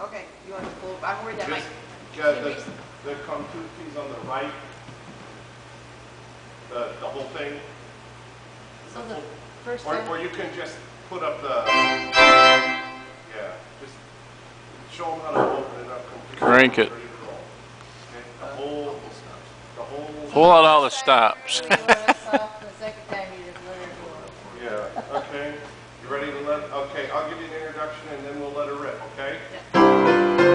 Okay, you want to pull, I'm worried that might. Just, yeah, the, the come to keys on the right. The, the whole thing. So the first Or, one, or you can just put up the, yeah, just show them how to open it up completely. Crank it. Ready to roll. Okay, The whole, the whole. Pull out all the stops. The second time you just let her go. Yeah, okay ready to let, okay, I'll give you an introduction and then we'll let her rip, okay? Yeah.